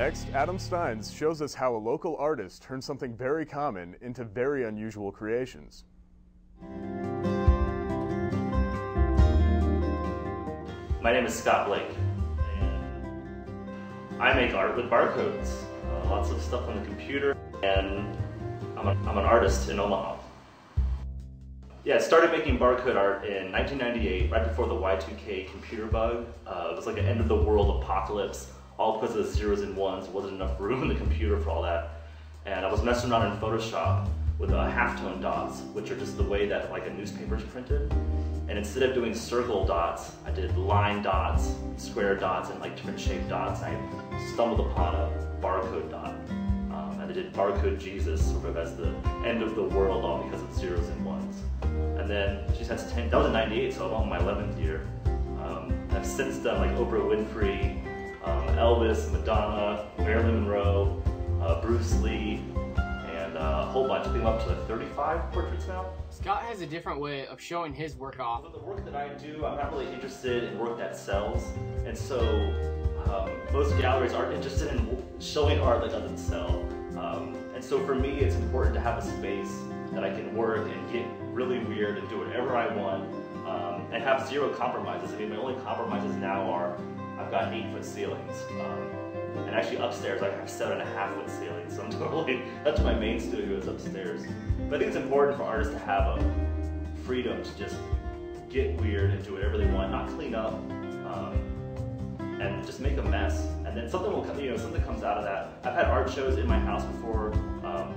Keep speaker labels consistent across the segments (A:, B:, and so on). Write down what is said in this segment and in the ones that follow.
A: Next, Adam Stines shows us how a local artist turns something very common into very unusual creations.
B: My name is Scott Blake, and I make art with barcodes. Uh, lots of stuff on the computer, and I'm, a, I'm an artist in Omaha. Yeah, I started making barcode art in 1998, right before the Y2K computer bug. Uh, it was like an end of the world apocalypse, all because of the zeros and ones. There wasn't enough room in the computer for all that. And I was messing around in Photoshop with uh, halftone dots, which are just the way that like a newspaper is printed. And instead of doing circle dots, I did line dots, square dots, and like different shaped dots. I stumbled upon a barcode dot. Um, and I did barcode Jesus sort of as the end of the world, all because of zeros and ones. And then she has 10, that was in 98, so I'm on my 11th year. Um, I've since done like Oprah Winfrey, um, Elvis, Madonna, Marilyn Monroe, uh, Bruce Lee, and uh, a whole bunch. I think I'm up to like 35 portraits now.
C: Scott has a different way of showing his work off.
B: So the work that I do, I'm not really interested in work that sells, and so um, most galleries aren't interested in showing art that doesn't sell. Um, and so for me, it's important to have a space that I can work and get really weird and do whatever I want um, and have zero compromises. I mean, my only compromises now are I've got eight foot ceilings. Um, and actually upstairs I have seven and a half foot ceilings, so I'm totally, that's my main studio is upstairs. But I think it's important for artists to have a freedom to just get weird and do whatever they want, not clean up, um, and just make a mess. And then something will come, you know, something comes out of that. I've had art shows in my house before, um,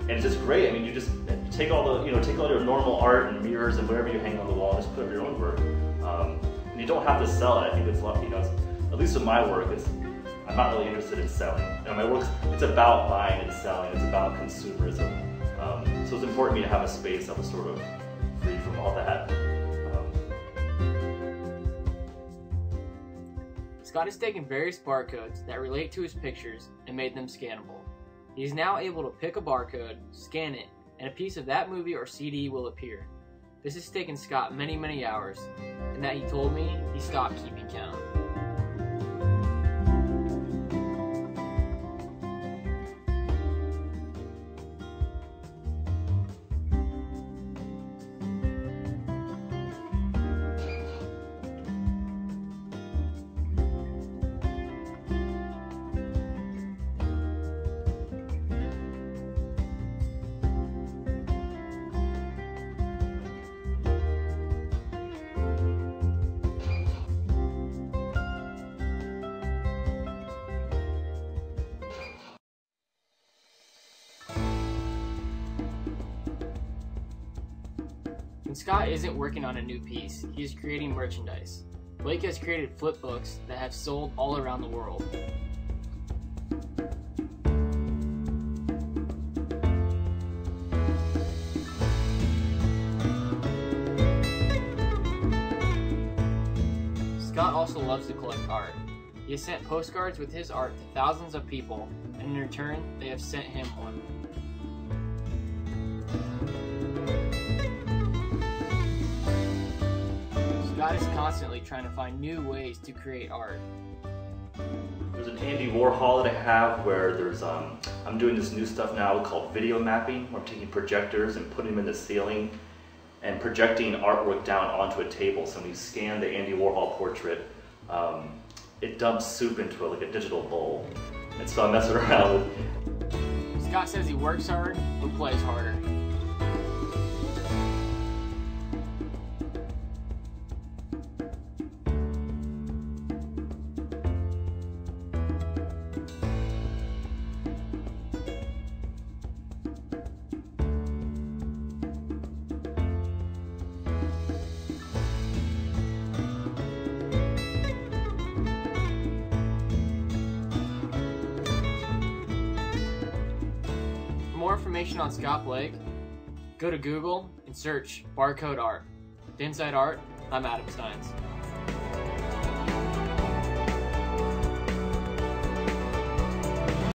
B: and it's just great. I mean, you just take all the, you know, take all your normal art and mirrors and whatever you hang on the wall, and just put up your own work. Don't have to sell it. I think it's, know, it's, at least with my work, it's, I'm not really interested in selling. You know, my work, it's about buying and selling. It's about consumerism. Um, so it's important to me to have a space that was sort of free from all that. Um,
C: Scott has taken various barcodes that relate to his pictures and made them scannable. He is now able to pick a barcode, scan it, and a piece of that movie or CD will appear. This has taken Scott many, many hours, and that he told me he stopped keeping count. When Scott isn't working on a new piece, he is creating merchandise. Blake has created flip books that have sold all around the world. Scott also loves to collect art. He has sent postcards with his art to thousands of people, and in return, they have sent him one. Scott is constantly trying to find new ways to create art.
B: There's an Andy Warhol that I have where there's um, I'm doing this new stuff now called video mapping. Where I'm taking projectors and putting them in the ceiling and projecting artwork down onto a table. So when you scan the Andy Warhol portrait, um, it dumps soup into a, like a digital bowl. And so I'm messing around with.
C: Scott says he works hard but plays harder. More information on Scott Blake, go to Google and search barcode art. With Inside Art, I'm Adam Stines.